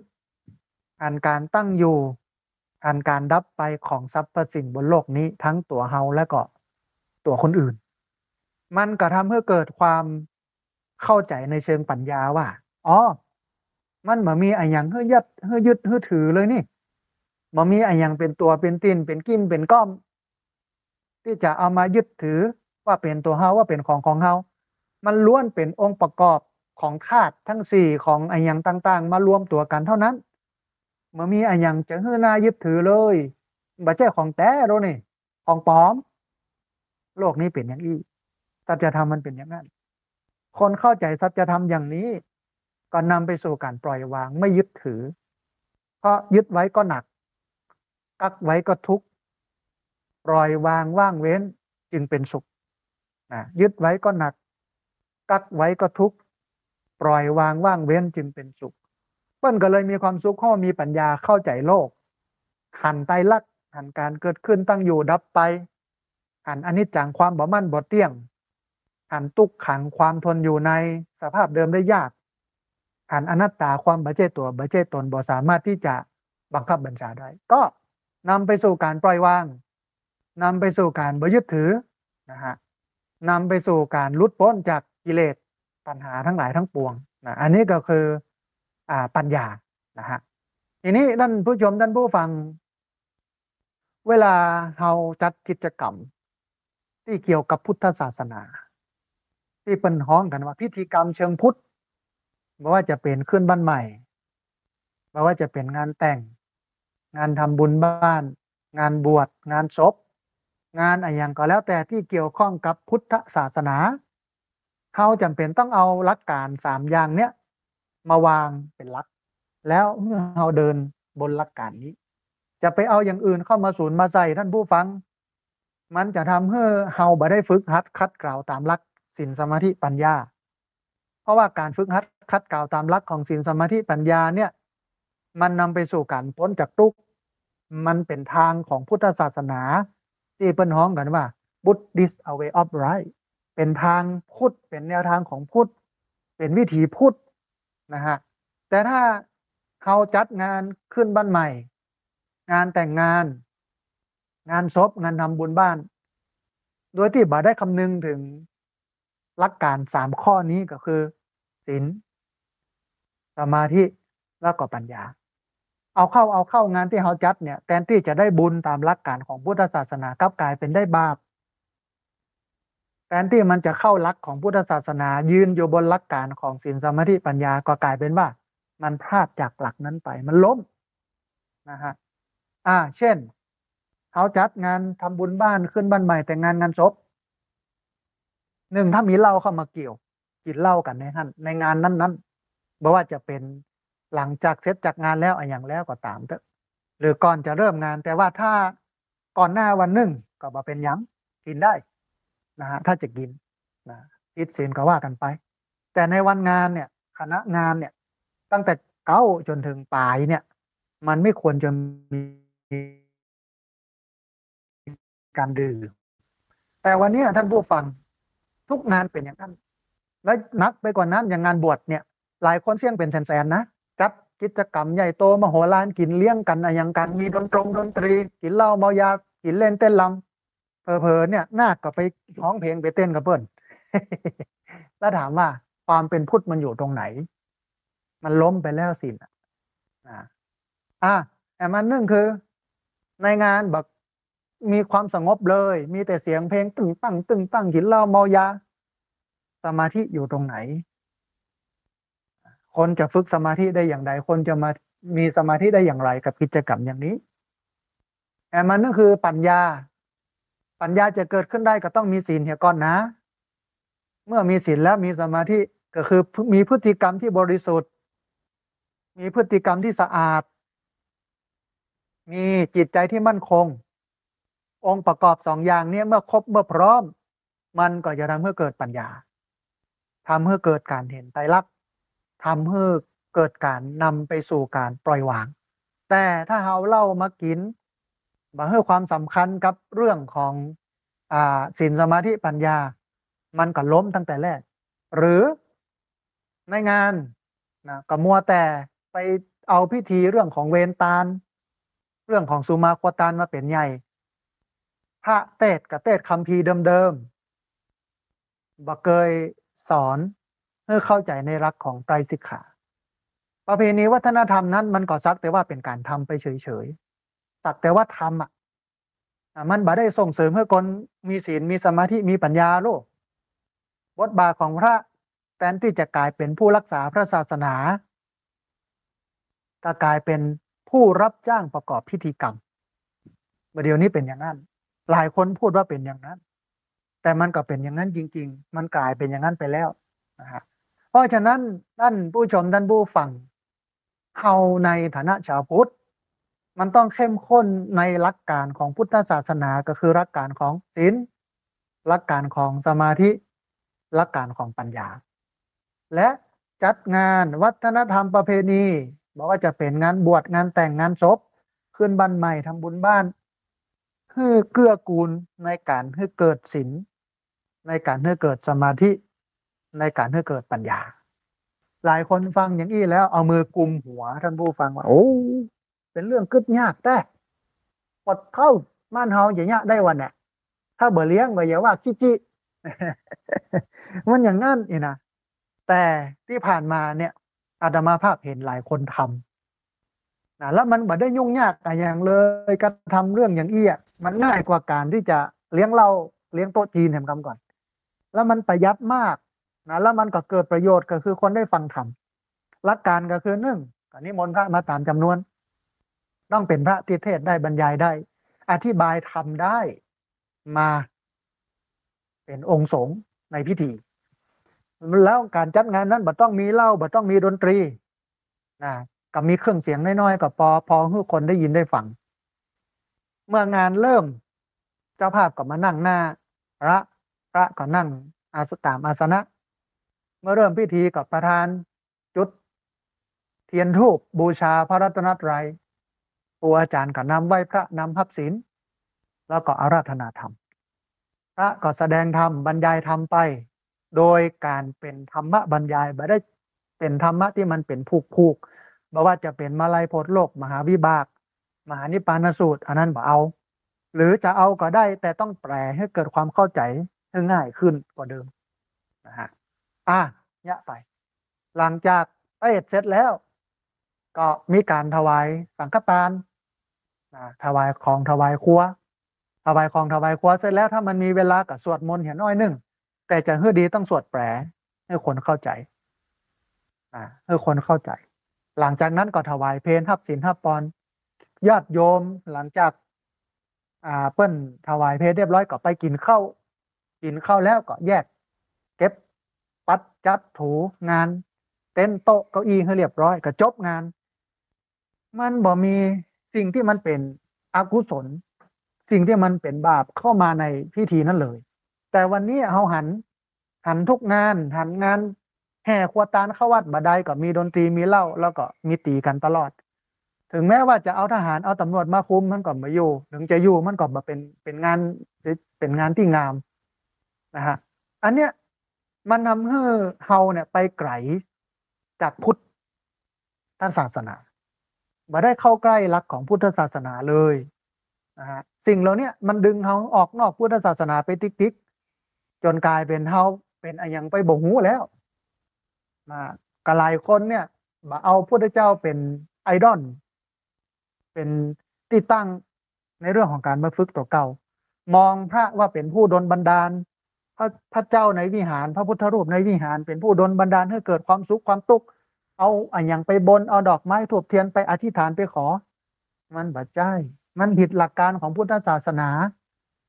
หันการตั้งอยู่ หันการดับไปของทรัพย์สิ่งบนโลกนี้ทั้งตัวเฮาและก็ตัวคนอื่น มันก็ทำให้เกิดความเข้าใจในเชิงปัญญาว่า อ๋อ มันมามีอะไรอย่างเฮ้ยยึดเฮ้ยยึดเฮ้ยถือเลยนี่มามีอะไรอย่างเป็นตัวเป็นตินเป็นกิ้มเป็นก้อม ที่จะเอามายึดถือว่าเป็นตัวเฮาว่าเป็นของของเฮา มันล้วนเป็นองค์ประกอบของธาตุทั้งสี่ของไอ้ยังต่าง ๆ มารวมตัวกันเท่านั้น มื่อมีไอ้ยังจะฮือนายึดถือเลยบัจเจ้ของแต่โรนี่ ของปลอม โลกนี้เป็นอย่างอี้สัจธรรมมันเป็นอย่างนั้น คนเข้าใจสัจธรรมอย่างนี้ ก็นำไปสู่การปล่อยวางไม่ยึดถือ เพราะยึดไว้ก็หนัก กักไว้ก็ทุกข์ปล่อยวางว่างเว้นจึงเป็นสุขนะยึดไว้ก็หนัก กักไว้ก็ทุกข์ปล่อยวางว่างเว้นจึงเป็นสุข เปิ้นก็เลยมีความสุขข้อมีปัญญาเข้าใจโลก หันไตลักหันการเกิดขึ้นตั้งอยู่ดับไป หันอนิจจังความบ่มั่นบ่เที่ยง หันตุกขังความทนอยู่ในสภาพเดิมได้ยากหันอนัตตาความบัจเจตัวบัจเจตนบ่สามารถที่จะบังคับบัญชาได้ ก็นำไปสู่การปล่อยวางนำไปสู่การบ่ยึดถือนะฮะนำไปสู่การลุดพ้นจากกิเลสปัญหาทั้งหลายทั้งปวงนะอันนี้ก็คือ ปัญญานะฮะทีนี้ท่านผู้ชมท่านผู้ฟัง เวลาเราจัดกิจกรรม ที่เกี่ยวกับพุทธศาสนา ที่เป็นห้องกันว่า พิธีกรรมเชิงพุทธไม่ว่าจะเป็นขึ้นบ้านใหม่ไม่ว่าจะเป็นงานแต่ง งานทำบุญบ้าน งานบวชงานศพงานอะไรอย่างก็แล้วแต่ที่เกี่ยวข้องกับพุทธศาสนาเขาจำเป็นต้องเอาหลักการสามอย่างเนี้ย มาวางเป็นลัก แล้วเมื่อเราเดินบนหลักการนี้ จะไปเอาอย่างอื่นเข้ามาสูนมาใส่ท่านผู้ฟัง มันจะทำให้เฮาบ่ได้ฝึกหัดคัดกล่าวตามลักศีลสมาธิปัญญา เพราะว่าการฝึกหัดคัดกล่าวตามลักของศีลสมาธิปัญญาเนี่ยมันนำไปสู่การพ้นจากทุกข์มันเป็นทางของพุทธศาสนา ที่เปิ้นฮ้องกันว่า Buddhist way of right เป็นทางพุทธเป็นแนวทางของพุทธเป็นวิถีพุทธ นะฮะแต่ถ้าเขาจัดงานขึ้นบ้านใหม่ งานแต่งงาน งานศพงานทำบุญบ้าน โดยที่บ่ได้คำนึงถึงหลักการสามข้อนี้ก็คือศีลสมาธิแล้วก็ปัญญา เอาเข้าเอาเข้างานที่เขาจัดเนี่ยแทนที่จะได้บุญตามหลักการของพุทธศาสนากลับกลายเป็นได้บาป แทนที่มันจะเข้าลักของพุทธศาสนายืนอยู่บนหลักการของศีลสมาธิปัญญาก็กลายเป็นว่า มันพลาดจากหลักนั้นไปมันล้มนะฮะอ่า เช่นเขาจัดงานทำบุญบ้านขึ้นบ้านใหม่แต่งงานงานศพหนึ่งถ้ามีเหล้าเข้ามาเกี่ยว กินเหล้ากันในท่านในงานนั้นๆไม่ว่าจะเป็นหลังจากเสร็จจากงานแล้วอย่างแล้วก็ตามเถอะหรือก่อนจะเริ่มงาน แต่ว่าถ้าก่อนหน้าวันหนึ่งก็มาเป็นยังกินได้ นะฮะถ้าจะกินนะอิดเซนก็ว่ากันไป แต่ในวันงานเนี่ยคณะงานเนี่ย ตั้งแต่เก้าจนถึงปลายเนี่ย มันไม่ควรจะมีการดื่มแต่วันนี้ท่านผู้ฟังทุกงานเป็นอย่างนั้น และนักไปกว่านั้นอย่างงานบวชเนี่ย หลายคนเสี่ยงเป็นแสนๆนะจัดกิจกรรมใหญ่โตมโหฬารกินเลี้ยงกันอย่างการมีดนตรงดนตรี กินเหล้าเมายากินเล่นเต้นลำ เผลอๆเนี่ยนาคก็ไปร้องเพลงไปเต้นกับเปิ้นแล้วถามว่าความเป็นพุทธมันอยู่ตรงไหน มันล้มไปแล้วสินะอ่าอ่าแต่มันนึ่งคือ ในงานแบบมีความสงบเลย มีแต่เสียงเพลงตึงตั้งตึงตั้งกินเหล้าเมายาสมาธิอยู่ตรงไหน คนจะฝึกสมาธิได้อย่างไรคนจะมามีสมาธิได้อย่างไรกับกิจกรรมอย่างนี้แต่มันนั่นคือปัญญา ปัญญาจะเกิดขึ้นได้ก็ต้องมีศีลเหียก่อนนะ เมื่อมีศีลแล้วมีสมาธิก็คือมีพฤติกรรมที่บริสุทธิ์ มีพฤติกรรมที่สะอาด มีจิตใจที่มั่นคง องค์ประกอบสองอย่างนี้เมื่อครบเมื่อพร้อม มันก็จะทำให้เกิดปัญญาทำให้เกิดการเห็นไตรลักษณ์ทำให้เกิดการนำไปสู่การปล่อยวาง แต่ถ้าเราเหล่ามากิน มาให้ความสำคัญกับเรื่องของอ่าศีลสมาธิปัญญา มันก็ล้มตั้งแต่แรก หรือในงานนะก็มัวแต่ไปเอาพิธีเรื่องของเวรตาล เรื่องของสุมาควตานมาเป็นใหญ่ พระเตศกับเตศคำพีเดิมๆบ่เคยสอนเพื่อเข้าใจในรักของไตรสิกขา ประเพณีวัฒนธรรมนั้นมันก็ซักแต่ว่าเป็นการทำไปเฉย สักแต่ว่าทำอะมันบ่ได้ส่งเสริมให้คนมีศีลมีสมาธิมีปัญญาโลกบทบาทของพระแทนที่จะกลายเป็นผู้รักษาพระศาสนาก็กลายเป็นผู้รับจ้างประกอบพิธีกรรมเดี๋ยวนี้เป็นอย่างนั้น หลายคนพูดว่าเป็นอย่างนั้น แต่มันก็เป็นอย่างนั้นจริง ๆ มันกลายเป็นอย่างนั้นไปแล้วนะฮะเพราะฉะนั้นท่านผู้ชมท่านผู้ฟังเขาในฐานะชาวพุทธ มันต้องเข้มข้นในหลักการของพุทธศาสนาก็คือหลักการของศีลหลักการของสมาธิหลักการของปัญญา และจัดงานวัฒนธรรมประเพณี บอกว่าจะเป็นงานบวชงานแต่งงานศพขึ้นบ้านใหม่ทำบุญบ้าน คือเกื้อกูลในการให้เกิดศีลในการให้เกิดสมาธิในการให้เกิดปัญญา หลายคนฟังอย่างนี้แล้วเอามือกุมหัวท่านผู้ฟังว่าโอ้ เป็นเรื่องกึดยากแต่ปดเข้าม่านเฮาอย่างเงี้ยได้วันเนี่ยถ้าเบื่อเลี้ยงก็อย่าว่าขี้จิมันอย่างนั้นอีนะแต่ที่ผ่านมาเนี่ยอาตมาภาพเห็นหลายคนทำนะแล้วมันบ่ได้ยุ่งยากอะไรอย่างเลยการทำเรื่องอย่างเอี้อะมันง่ายกว่าการที่จะเลี้ยงเราเลี้ยงโต๊ะจีนเห็นคำก่อน แล้วมันประหยัดมากนะแล้วมันก็เกิดประโยชน์ก็คือคนได้ฟังธรรมหลักการก็คือหนึ่งก็นิมนต์พระมาตามจำนวน ต้องเป็นพระที่เทศได้บรรยายได้ อธิบายทำได้มาเป็นองค์สงฆ์ในพิธี แล้วการจัดงานนั้นบ่ต้องมีเหล้าบ่ต้องมีดนตรีนะกับมีเครื่องเสียงน้อยๆกับพอพอให้คนได้ยินได้ฟังเมื่องานเริ่มเจ้าภาพก็มานั่งหน้า พระพระก็นั่งอาสตามอาสนะ เมื่อเริ่มพิธีกับประธานจุด เทียนทูปบูชาพระรัตนตรัย ครูอาจารย์ก็นำไหว้พระนำพับศีลแล้วก็อาราธนาธรรม พระก็แสดงธรรมบรรยายธรรมไป โดยการเป็นธรรมะบรรยายบ่ได้เป็นธรรมะที่มันเป็นผูกผูกบ่ว่าจะเป็นมาลัยโพธิโลก มหาวิบาก มหานิพพานสูตร อันนั้นบ่เอา หรือจะเอาก็ได้แต่ต้องแปลให้เกิดความเข้าใจให้ง่ายขึ้นกว่าเดิมนะฮะอะเนี่ยไป หลังจากเอ็ดเสร็จแล้ว ก็มีการถวายสังฆทานถวายของถวายครัวถวายของถวายครัวเสร็จแล้วถ้ามันมีเวลาก็สวดมนต์เห็นน้อยนึงแต่จะให้ดีต้องสวดแปลให้คนเข้าใจอ่าให้คนเข้าใจ หลังจากนั้นก็ถวายเพลทับศีลทับปอนญาติโยมหลังจากอ่าเปิ้นถวายเพลเรียบร้อยก็ไปกินข้าวกินข้าวแล้วก็แยก เก็บ ปัดจัดถูงาน เต็นโต๊ะเก้าอี้ให้เรียบร้อยก็จบงาน มันบ่มีสิ่งที่มันเป็นอกุศล สิ่งที่มันเป็นบาปเข้ามาในพิธีนั้นเลย แต่วันนี้เขาหัน หันทุกงาน หันงานแห่ควตานเข้าวัดบาดายก็มีดนตรีมีเหล้าแล้วก็มีตีกันตลอด ถึงแม้ว่าจะเอาทหารเอาตำรวจมาคุมมันก็ม่อยู่ถึงจะอยู่มันก็มาเป็นเป็นงานเป็นงานที่งามนะฮะอันเนี้ยมันทำให้เฮาเนี่ยไปไกลจากพุทธศาสนา บ่ได้เข้าใกล้ลักของพุทธศาสนาเลยนะฮะสิ่งเหล่านี้มันดึงเฮาออกนอกพุทธศาสนาไปติ๊กจนกลายเป็นเฮาเป็นอยังไปบ่หูแล้วมากลายคนเนี่ยมาเอาพระเจ้าเป็นไอดอลเป็นที่ตั้งในเรื่องของการมาฝึกตัวเก่ามองพระว่าเป็นผู้ดลบันดาล พระพระเจ้าในวิหาร พระพุทธรูปในวิหาร เป็นผู้ดลบันดาลให้เกิดความสุขความตุกข์ เอาอันอย่างไปบนเอาดอกไม้ถูกเทียนไปอธิษฐานไปขอ มันบัดใจมันผิดหลักการของพุทธศาสนา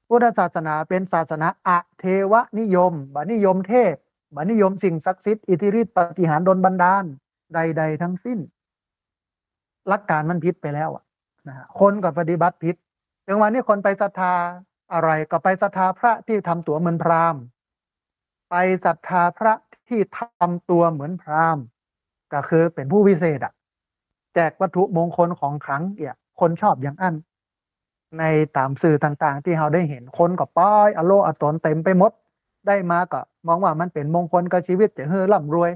พุทธศาสนาเป็นศาสนาอะเทวนิยมบนิยมเทพบนิยมสิ่งศักดิ์สิทธิ์อิทธิฤทธิปฏิหารดลบันดาล ใด ๆ ทั้งสิ้น หลักการมันผิดไปแล้วอะนะฮะคนก็ปฏิบัติผิดถึงวันนี้คนไปศรัทธาอะไรก็ไปศรัทธาพระที่ทำตัวเหมือนพราหมณ์ ไปศรัทธาพระที่ทำตัวเหมือนพราหมณ์ ก็คือเป็นผู้วิเศษอะแจกวัตถุมงคลของขลังเอี่ยคนชอบอย่างอันในตามสื่อต่างๆ ที่เราได้เห็นคนก็ป้ายอโลอตนเต็มไปหมด ได้มาก็มองว่ามันเป็นมงคลกับชีวิตจะเฮือร่ำรวย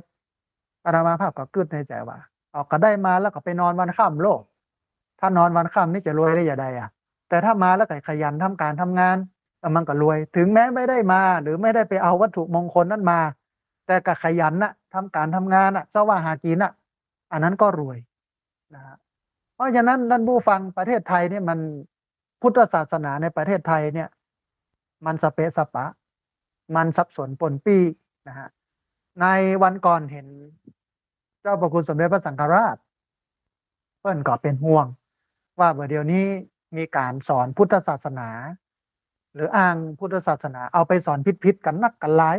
อารามาภาพก็กึดในใจว่าออกก็ได้มาแล้วก็ไปนอนวันค่ำโลก ถ้านอนวันค่ำนี่จะรวยได้อย่างใดอะ แต่ถ้ามาแล้วก็ขยันทำการทำงานมันก็รวย ถึงแม้ไม่ได้มา หรือไม่ได้ไปเอาวัตถุมงคลนั้นมา แต่ก็ขยันนะทำการทำงานน่ะสว่าหากินน่ะ อันนั้นก็รวยนะฮะเพราะฉะนั้นท่านผู้ฟังประเทศไทยเนี่ยมันพุทธศาสนาในประเทศไทยเนี่ย มันสเปะสปะ มันสับสนปนปี้นะฮะในวันก่อนเห็น เจ้าประคุณสมเด็จพระสังฆราช เพิ่นก็เป็นห่วง ว่าเดี๋ยวนี้มีการสอนพุทธศาสนา หรืออ้างพุทธศาสนาเอาไปสอนพิษๆกันนักกันหลาย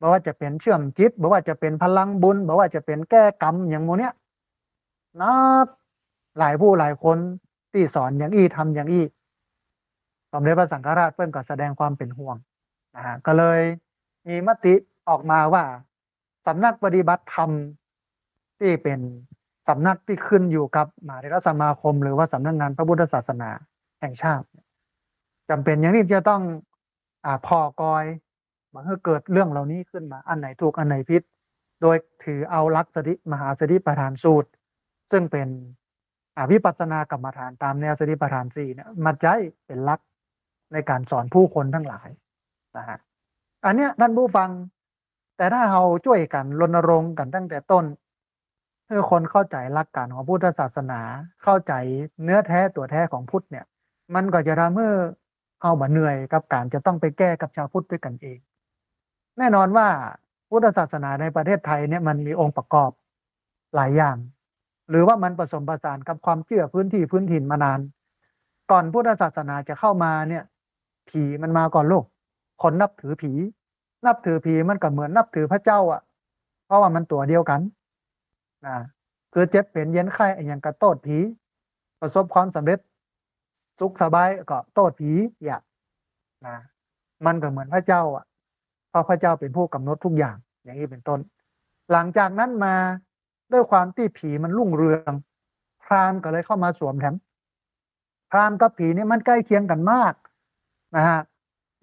บอกว่าจะเป็นเชื่อมจิตบอกว่าจะเป็นพลังบุญบอกว่าจะเป็นแก้กรรมอย่างโมเนี้ยนักหลายผู้หลายคนที่สอนอย่างอี้ทำอย่างอี้สมเด็จพระสังฆราชเพิ่อนก็แสดงความเป็นห่วงนะฮะก็เลยมีมติออกมาว่าสำนักปฏิบัติธรรมที่เป็นสำนักที่ขึ้นอยู่กับมหาเถรสมาคม หรือว่าสำนักงานพระพุทธศาสนาแห่งชาติจำเป็นอย่างนี้จะต้องอ่าพอกอย มันก็เกิดเรื่องเหล่านี้ขึ้นมาอันไหนถูกอันไหนผิด โดยถือเอาลักษณะมหาสติปัฏฐานสูตร ซึ่งเป็นอวิปัสสนากรรมฐานตามแนวสติปัฏฐานสี่เนี่ยมาใช้เป็นลักในการสอนผู้คนทั้งหลายนะฮะอันเนี้ยท่านผู้ฟัง แต่ถ้าเราช่วยกันรณรงค์กันตั้งแต่ต้น เพื่อคนเข้าใจหลักการของพุทธศาสนา เข้าใจเนื้อแท้ตัวแท้ของพุทธเนี่ย มันก็จะทำให้เอาบ่เหนื่อยกับการจะต้องไปแก้กับชาวพุทธด้วยกันเอง แน่นอนว่าพุทธศาสนาในประเทศไทยเนี่ยมันมีองค์ประกอบหลายอย่าง หรือว่ามันผสมผสานกับความเชื่อพื้นที่พื้นถิ่นมานาน ก่อนพุทธศาสนาจะเข้ามาเนี่ย ผีมันมาก่อนโลก คนนับถือผี นับถือผีมันก็เหมือนนับถือพระเจ้าอะ เพราะว่ามันตัวเดียวกันนะคือเจ็บเป็นเย็นไข้อย่างกระโตดผี ประสบความสำเร็จ สุขสบายก็โตดผีอย่านะมันก็เหมือนพระเจ้า อะ เพราะพระเจ้าเป็นผู้กำหนดทุกอย่าง อย่างนี้เป็นต้น หลังจากนั้นมาด้วยความที่ผีมันรุ่งเรือง พราหมณ์ก็เลยเข้ามาสวมแถมพราหมณ์กับผีนี่มันใกล้เคียงกันมากนะฮะ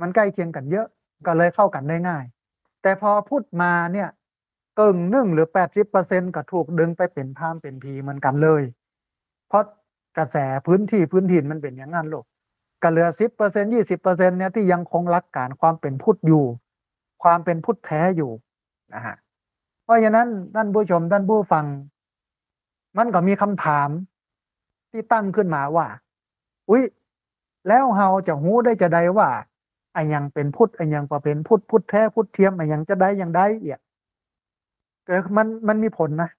มันใกล้เคียงกันเยอะก็เลยเข้ากันได้ง่าย แต่พอพูดมาเนี่ยกึ่งหนึ่งหรือแปดสิบเปอร์เซ็นก็ถูกดึงไปเป็นพราหมณ์เป็นผีเหมือนกันเลย เพราะกระแสพื้นที่พื้นถิ่นมันเป็นอย่างนั้นโลกก็เหลือสิบเปอร์เซ็นยี่สิบเปอร์เซ็นเนี่ยที่ยังคงรักการความเป็นพุทธอยู่ ความเป็นพุทธแท้อยู่นะฮะเพราะฉะนั้นท่านผู้ชมท่านผู้ฟัง มันก็มีคำถามที่ตั้งขึ้นมาว่า อุ้ยแล้วเฮาจะหูได้จะได้ว่าไอ้ยังเป็นพุทธไอ้ยังก็เป็นพุทธพุทธแท้พุทธเทียมไอ้ยังจะได้ยังได้เอียเกิดมันมันมีผลนะ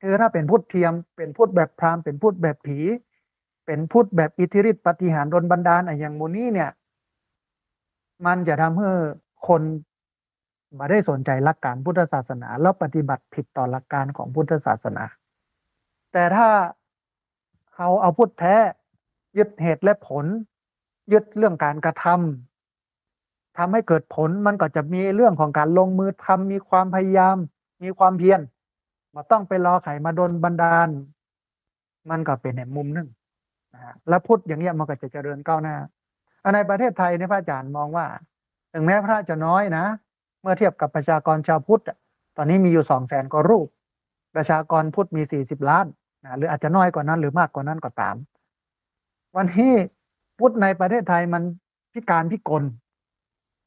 คือถ้าเป็นพุทธเทียม เป็นพุทธแบบพราหมณ์เป็นพุทธแบบผี เป็นพุทธแบบอิทธิฤทธิปฏิหารดนบันดาลไอ้ยังโมนี้เนี่ย มันจะทำให้ คนมาได้สนใจหลักการพุทธศาสนา แล้วปฏิบัติผิดต่อหลักการของพุทธศาสนา แต่ถ้าเขาเอาพุทธแท้ยึดเหตุและผล ยึดเรื่องการกระทำทำให้เกิดผลมันก็จะมีเรื่องของการลงมือทำมีความพยายาม มีความเพียรมาต้องไปรอไขมาดนบันดาล มันก็เป็นในมุมหนึ่งนะฮะแล้วพุทธอย่างเงี้ยมันก็จะเจริญก้าวหน้าอในประเทศไทยเนี่ยพระอาจารย์มองว่า ถึงแม้พระจะน้อยนะ เมื่อเทียบกับประชากรชาวพุทธ ตอนนี้มีอยู่สองแสนกว่ารูป ประชากรพุทธมีสี่สิบล้านนะหรืออาจจะน้อยกว่านั้นหรือมากกว่านั้นก็ตาม วันนี้พุทธในประเทศไทยมันพิการพิกล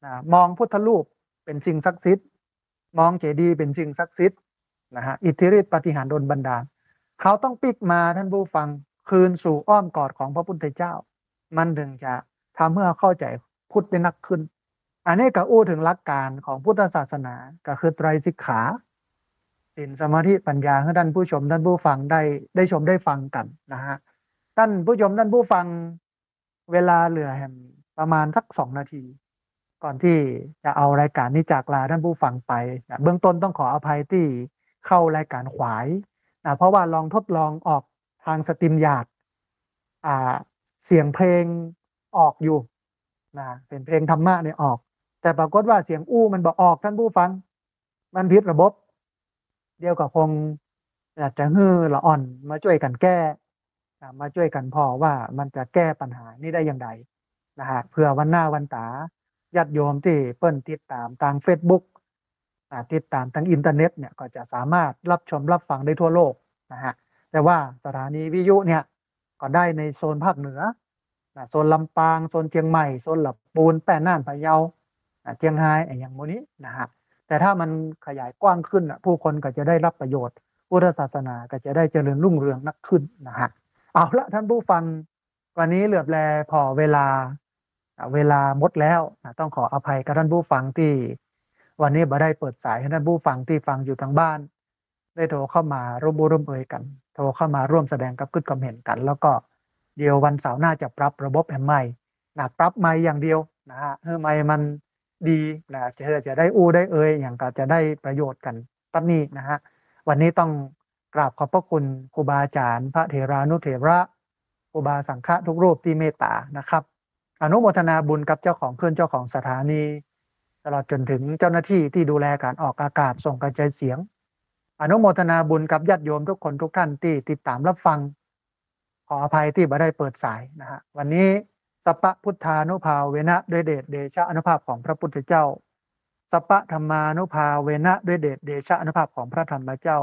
นะมองพุทธรูปเป็นสิ่งศักดิ์สิทธิ์ มองเจดีย์เป็นสิ่งศักดิ์สิทธิ์นะฮะอิทธิฤทธิปฏิหารย์ดลบันดาล เขาต้องปิกมาท่านผู้ฟังคืนสู่อ้อมกอดของพระพุทธเจ้า มันถึงจะทำให้เราเข้าใจพุทธได้นักขึ้น อันนี้ก็อู้ถึงหลักการของพุทธศาสนาก็คือไตรสิกขาสินสมาธิปัญญาให้ท่านผู้ชมท่านผู้ฟังได้ได้ชมได้ฟังกันนะฮะท่านผู้ชมท่านผู้ฟังเวลาเหลือแห่งประมาณสักสองนาที ก่อนที่จะเอารายการนี้จากลาท่านผู้ฟังไปเบื้องต้นต้องขออภัยที่เข้ารายการขวายนะเพราะว่าลองทดลองออกทางสตรีมยาดอ่าเสียงเพลงออกอยู่นะเป็นเพลงธรรมะเนี่ยออก แต่ปรากฏว่าเสียงอู้มันบอกออกท่านผู้ฟัง มันผิดระบบ เดียวกับคงอยากจะฮือละอ่อนมาช่วยกันแก้ มาช่วยกันพอว่ามันจะแก้ปัญหานี้ได้อย่างไรนะฮะเพื่อวันหน้าวันตาญาติโยมที่เปิ้นติดตามทาง Facebook ติดตามทางอินเทอร์เน็ตเนี่ยก็จะสามารถรับชมรับฟังได้ทั่วโลกนะฮะแต่ว่าสถานีวิทยุเนี่ยก็ได้ในโซนภาคเหนือนะโซนลำปาง โซนเชียงใหม่ โซนหลับปูนแป้น่านพะเยา เชียงรายไอ้อย่างโมนี้นะฮะแต่ถ้ามันขยายกว้างขึ้นผู้คนก็จะได้รับประโยชน์พุทธศาสนาก็จะได้เจริญรุ่งเรืองนักขึ้นนะฮะเอาละท่านผู้ฟังวันนี้เหลือบแลพอเวลาเวลาหมดแล้วนะต้องขออภัยกับท่านผู้ฟังที่ วันนี้บ่ได้เปิดสายให้ท่านผู้ฟังที่ฟังอยู่ทางบ้าน ได้โทรเข้ามาร่วมบุร่วมเอ่ยกัน โทรเข้ามาร่วมแสดงกับขึ้นความเห็นกัน แล้วก็เดี๋ยววันเสาร์หน้าจะปรับระบบแอมใหม่นะปรับใหม่อย่างเดียวนะฮะเพื่อไม่มัน ดีนะจะจะได้อู้ได้เอ่ยอย่างก็จะได้ประโยชน์กันตั้งนี้นะฮะวันนี้ต้องกราบขอบพระคุณครูบาอาจารย์ พระเถรานุเถระครูบาสังฆะทุกรูปที่เมตตานะครับ อนุโมทนาบุญกับเจ้าของเครื่องเจ้าของสถานี ตลอดจนถึงเจ้าหน้าที่ที่ดูแลการออกอากาศส่งกระจายเสียง อนุโมทนาบุญกับญาติโยมทุกคนทุกท่านที่ติดตามรับฟัง ขออภัยที่บ่ได้เปิดสายนะฮะวันนี้ สัพพะพุทธานุภาเวนะด้วยเดชเดชะอนุภาพของพระพุทธเจ้า สัพพะธรรมานุภาเวนะด้วยเดชเดชะอนุภาพของพระธรรมเจ้า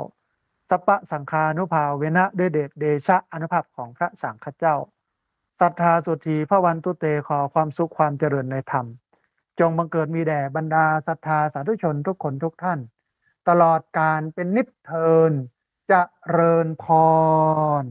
สัพพะสังฆานุภาเวนะด้วยเดชเดชะอนุภาพของพระสังฆเจ้าศรัทธาสุธีพระวันตุเตขอความสุขความเจริญในธรรม จงบังเกิดมีแด่บรรดาศรัทธาสาธุชนทุกคนทุกท่าน ตลอดการเป็นนิพเทินจะเริญพร